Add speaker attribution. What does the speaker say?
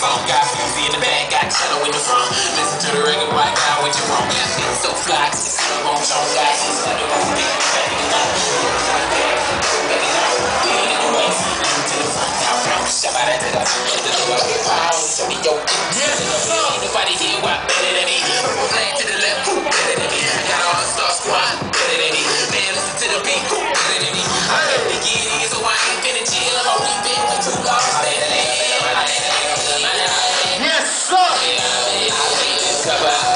Speaker 1: phone. Got Fusey in the back, got Cello in the front. Listen to the record, why got what you want? Got me so fly, cause it's on your guy. She's on the roof, baby, baby, Nobody here, why better than me? Purple flag to the left, who better than me? Got all the star squad, better than me. Man, listen to the beat, who 下班。